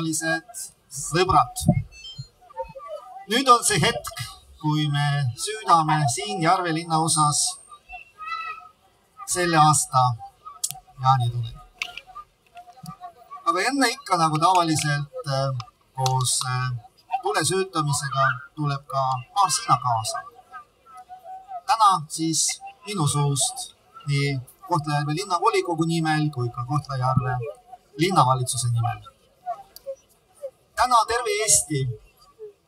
külalised, sõbrad. nüüd on see hetk, kui me süüdame siin Järve linnaosas selle aasta jaanitule. aga enne ikka nagu tavaliselt äh, koos äh, tule süütamisega tuleb ka paar sõna kaasa. täna siis minu suust nii Kohtla-Järve linnavolikogu nimel kui ka Kohtla-Järve linnavalitsuse nimel. Täna terve Eesti,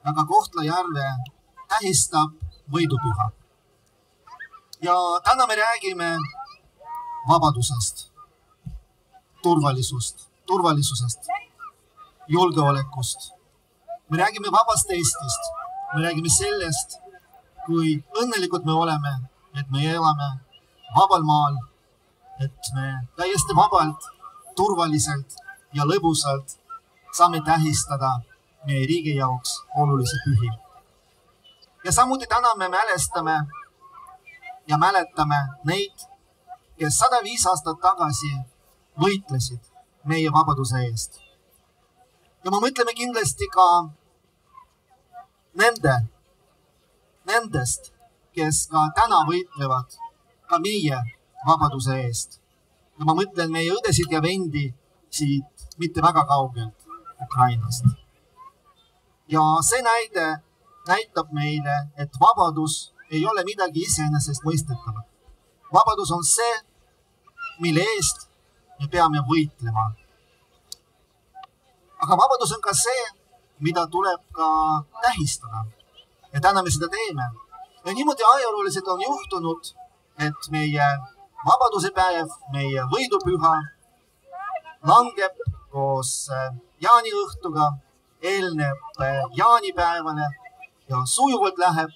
aga Kohtla-Järve tähistab võidupüha. ja täna me räägime vabadusest, turvalisust, turvalisusest, julgeolekust. me räägime vabast Eestist, me räägime sellest, kui õnnelikud me oleme, et me elame vabal maal et me täiesti vabalt, turvaliselt ja lõbusalt saame tähistada meie riigi jaoks olulisi pühi. ja samuti täna me mälestame ja mäletame neid, kes sada viis aastat tagasi võitlesid meie vabaduse eest. ja me mõtleme kindlasti ka nende, nendest, kes ka täna võitlevad ka meie vabaduse eest. ja ma mõtlen meie õdesid ja vendi siit mitte väga kaugelt Ukrainast. ja see näide näitab meile, et vabadus ei ole midagi iseenesestmõistetavat. vabadus on see, mille eest me peame võitlema. aga vabadus on ka see, mida tuleb ka tähistada. ja täna me seda teeme. ja niimoodi ajalooliselt on juhtunud, et meie vabaduse päev, meie võidupüha langeb koos äh, jaaniõhtuga, eelneb äh, jaanipäevale ja sujuvalt läheb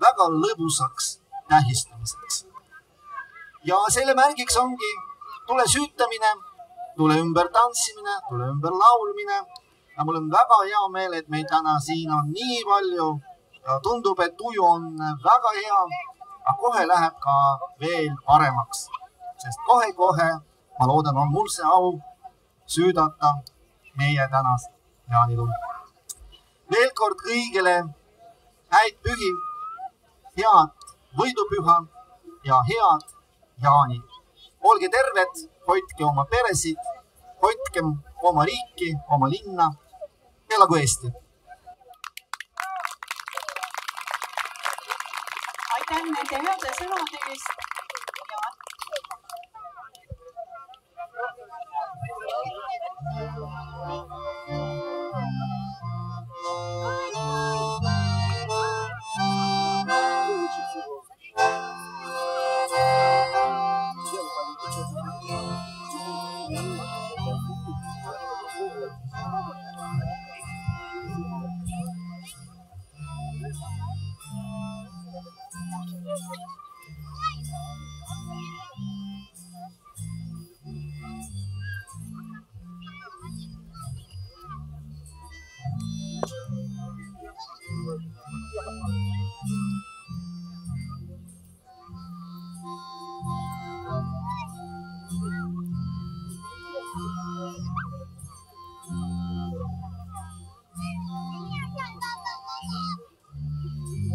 väga lõbusaks tähistamiseks. ja selle märgiks ongi tule süütamine, tule ümber tantsimine, tule ümber laulmine ja mul on väga hea meel, et meid täna siin on nii palju ja tundub, et tuju on väga hea aga kohe läheb ka veel paremaks, sest kohe-kohe, ma loodan, on mul see au süüdata meie tänast jaanituld. veel kord kõigile häid pühi, head võidupüha ja head jaani. olge terved, hoidke oma peresid, hoidkem oma riiki, oma linna. elagu Eesti aitäh nende heade sõnade eest.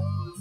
I'm